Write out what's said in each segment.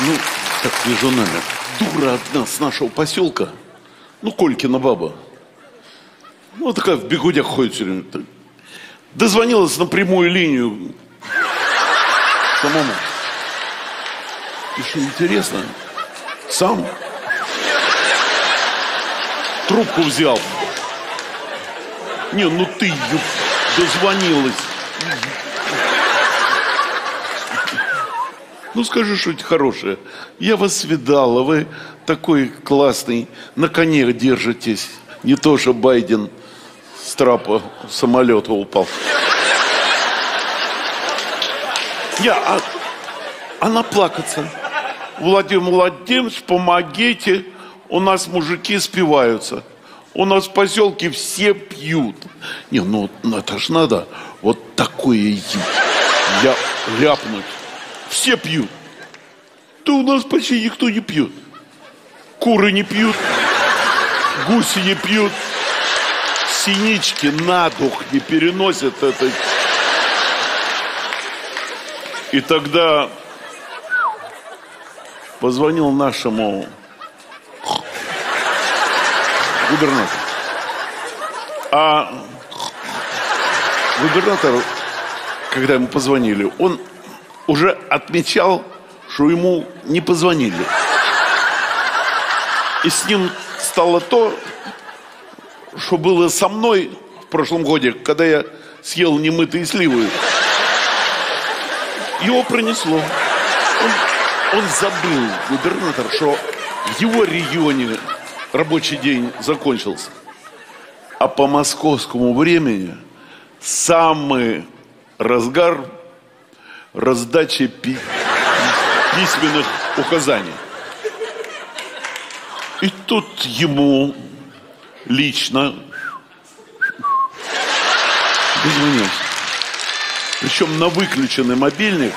Ну, так вижу номер. Дура одна с нашего поселка. Ну, Колькина баба. Ну, такая в бегудях ходит все время. Дозвонилась на прямую линию. Самому. И что интересно, сам трубку взял. Не, ну ты ё, дозвонилась. Ну скажи что-нибудь хорошее. Я вас видала, вы такой классный, на коне держитесь. Не то, что Байден с трапа самолета упал. Я, а, она плакаться. Владимир Владимирович, помогите, у нас мужики спиваются. У нас в поселке все пьют. Не, ну это ж надо вот такое я ляпнуть. Все пьют. То у нас почти никто не пьет. Куры не пьют, гуси не пьют, синички на дух не переносят это. И тогда позвонил нашему губернатору. А губернатор, когда ему позвонили, он уже отмечал, что ему не позвонили. И с ним стало то, что было со мной в прошлом годе, когда я съел немытые сливы. Его пронесло. Он, он забыл, губернатор, что в его регионе рабочий день закончился. А по московскому времени самый разгар раздачи пи- письменных указаний. И тут ему лично дозвонился. Причем на выключенный мобильник.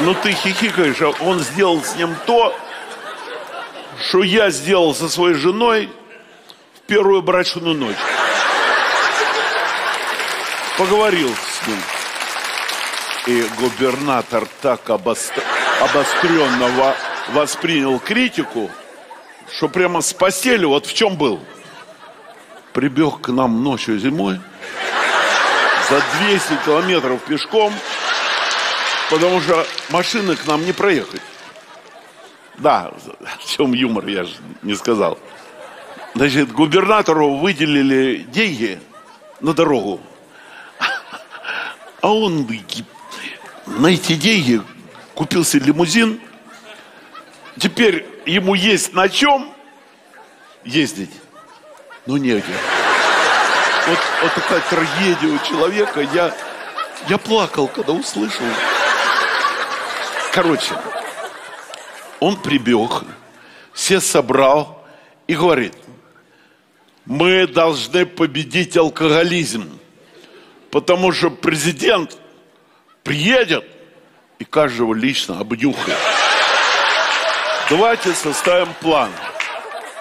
Ну ты хихикаешь, а он сделал с ним то, что я сделал со своей женой в первую брачную ночь. Поговорил с ним. И губернатор так обостр... обостренно во- воспринял критику, что прямо с постели вот в чем был. Прибег к нам ночью зимой за 200 километров пешком, потому что машины к нам не проехать. Да, в чем юмор, я же не сказал. Значит, губернатору выделили деньги на дорогу. А он на эти деньги купил себе лимузин. Теперь ему есть на чем ездить, но негде. Вот, вот такая трагедия у человека. Я, я плакал, когда услышал. Короче, он прибег, все собрал и говорит, мы должны победить алкоголизм, потому что президент приедет и каждого лично обнюхает. Давайте составим план,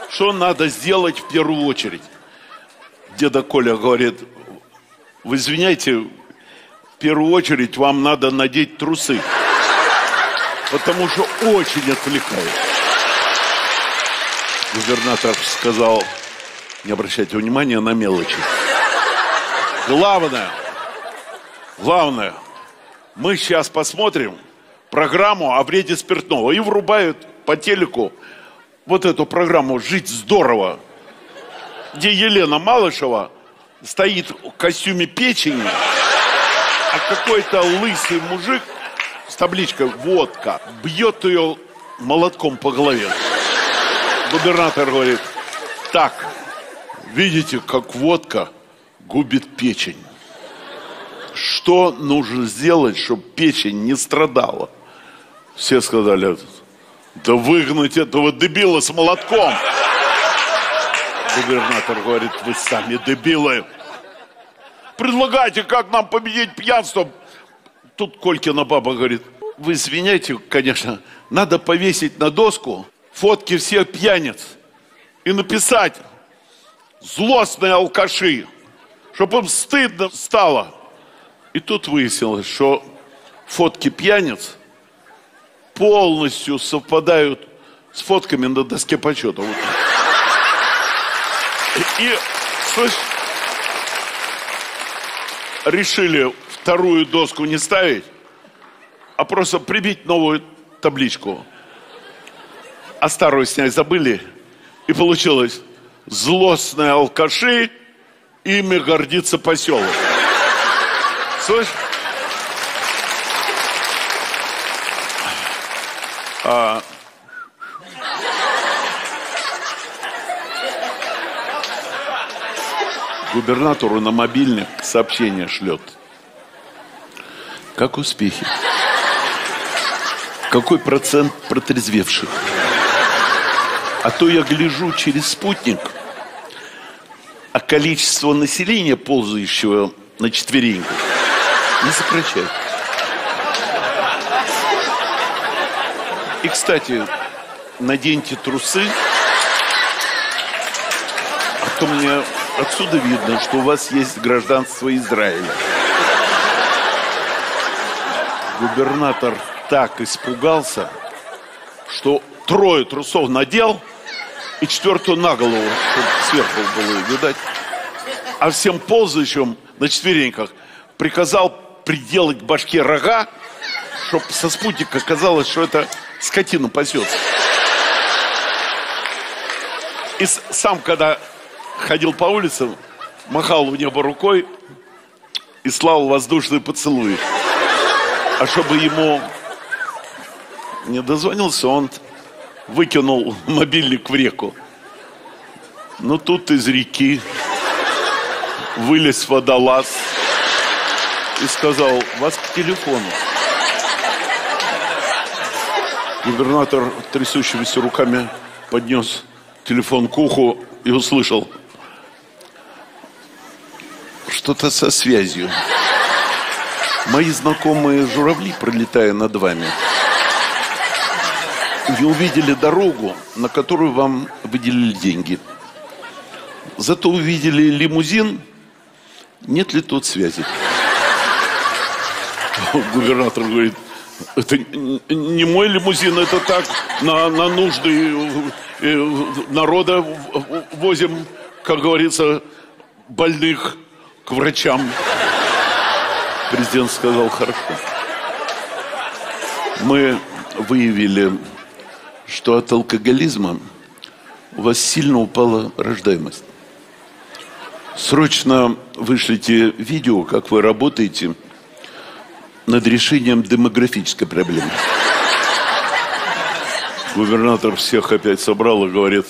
что надо сделать в первую очередь. Деда Коля говорит, вы извиняйте, в первую очередь вам надо надеть трусы потому что очень отвлекает. Губернатор сказал, не обращайте внимания на мелочи. Главное, главное, мы сейчас посмотрим программу о вреде спиртного и врубают по телеку вот эту программу «Жить здорово», где Елена Малышева стоит в костюме печени, а какой-то лысый мужик с табличкой «Водка» бьет ее молотком по голове. Губернатор говорит, так, видите, как водка губит печень. Что нужно сделать, чтобы печень не страдала? Все сказали, да выгнать этого дебила с молотком. Губернатор говорит, вы сами дебилы. Предлагайте, как нам победить пьянство. Тут Колькина баба говорит, вы извиняйте, конечно, надо повесить на доску фотки всех пьяниц и написать злостные алкаши, чтобы им стыдно стало. И тут выяснилось, что фотки пьяниц полностью совпадают с фотками на доске почета. Вот. И, слышь, решили вторую доску не ставить, а просто прибить новую табличку. А старую снять забыли. И получилось злостные алкаши, ими гордится поселок. Слышь? А... Губернатору на мобильник сообщение шлет. Как успехи? Какой процент протрезвевших? А то я гляжу через спутник, а количество населения, ползающего на четвереньках, не сокращает. И, кстати, наденьте трусы, а то мне отсюда видно, что у вас есть гражданство Израиля. Губернатор так испугался, что трое трусов надел и четвертую на голову, чтобы сверху было видать. А всем ползающим на четвереньках приказал приделать башке рога, чтобы со спутника казалось, что это скотина пасется. И сам, когда ходил по улицам, махал в небо рукой и слал воздушные поцелуи. А чтобы ему не дозвонился, он выкинул мобильник в реку. Ну тут из реки вылез водолаз и сказал, вас к телефону. Губернатор трясущимися руками поднес телефон к уху и услышал что-то со связью. Мои знакомые журавли, пролетая над вами, не увидели дорогу, на которую вам выделили деньги. Зато увидели лимузин, нет ли тут связи. Губернатор говорит, это не мой лимузин, это так, на, на нужды э, народа возим, как говорится, больных к врачам. Президент сказал, хорошо. Мы выявили что от алкоголизма у вас сильно упала рождаемость. Срочно вышлите видео, как вы работаете над решением демографической проблемы. Губернатор всех опять собрал и говорит,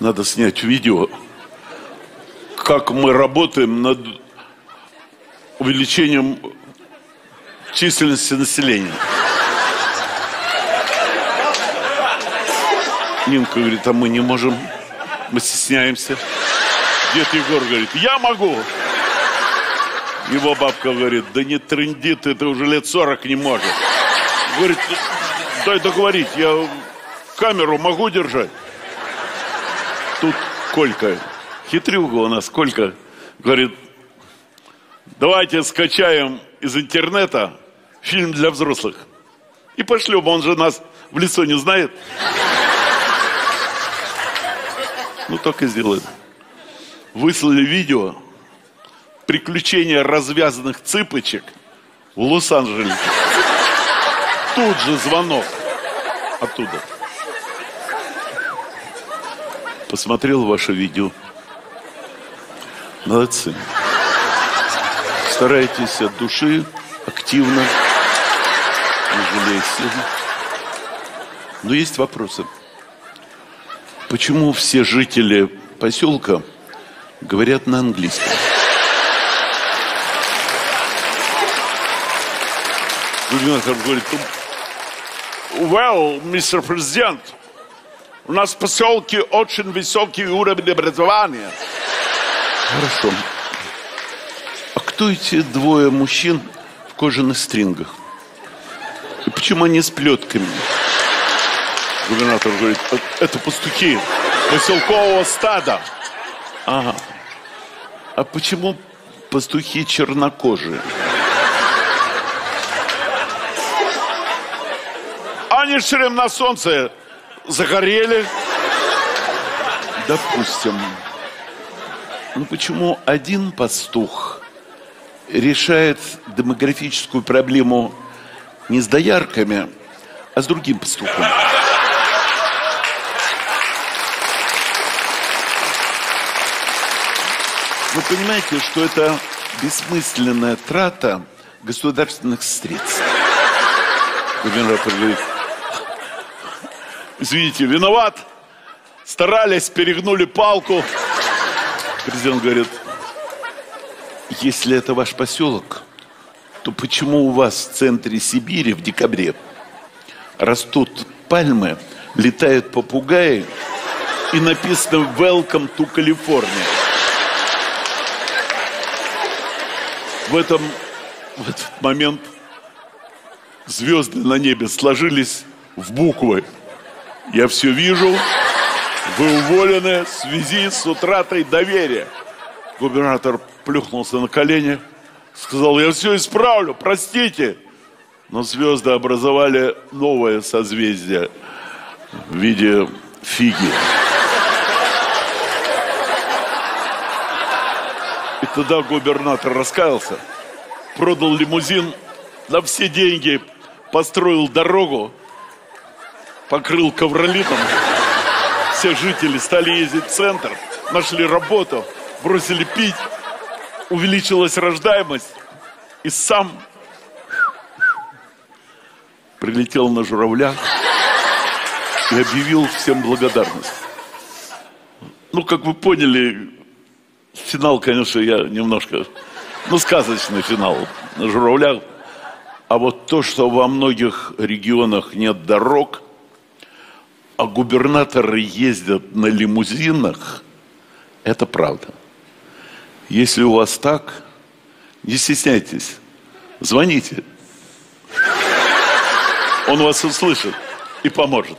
надо снять видео, как мы работаем над увеличением численности населения. Нинка говорит, а мы не можем, мы стесняемся. Дед Егор говорит, я могу. Его бабка говорит, да не тренди ты, ты уже лет 40 не может. Говорит, дай договорить, я камеру могу держать. Тут Колька, хитрюга у нас, Колька, говорит, давайте скачаем из интернета фильм для взрослых. И пошлем, он же нас в лицо не знает. Ну, так и сделали. Выслали видео приключения развязанных цыпочек в Лос-Анджелесе. Тут же звонок оттуда. Посмотрел ваше видео. Молодцы. Старайтесь от души, активно, не жалея сил. Но есть вопросы. Почему все жители поселка говорят на английском? Губернатор говорит, well, мистер президент, у нас в поселке очень высокий уровень образования. Хорошо. А кто эти двое мужчин в кожаных стрингах? И почему они с плетками? Губернатор говорит, «Э, это пастухи поселкового стада. Ага. А почему пастухи чернокожие? они время на солнце загорели. Допустим. Ну почему один пастух решает демографическую проблему не с доярками, а с другим пастухом? Вы понимаете, что это бессмысленная трата государственных средств. Губернатор говорит, извините, виноват, старались, перегнули палку. Президент говорит, если это ваш поселок, то почему у вас в центре Сибири в декабре растут пальмы, летают попугаи и написано «Welcome to California»? В этом в этот момент звезды на небе сложились в буквы. Я все вижу, вы уволены в связи с утратой доверия. Губернатор плюхнулся на колени, сказал, я все исправлю, простите. Но звезды образовали новое созвездие в виде фиги. Тогда губернатор раскаялся – продал лимузин на все деньги, построил дорогу, покрыл ковролитом. Все жители стали ездить в центр, нашли работу, бросили пить, увеличилась рождаемость. И сам прилетел на журавлях и объявил всем благодарность. Ну, как вы поняли, финал, конечно, я немножко ну, сказочный финал на журавлях. А вот то, что во многих регионах нет дорог, а губернаторы ездят на лимузинах, это правда. Если у вас так, не стесняйтесь, звоните. Он вас услышит и поможет.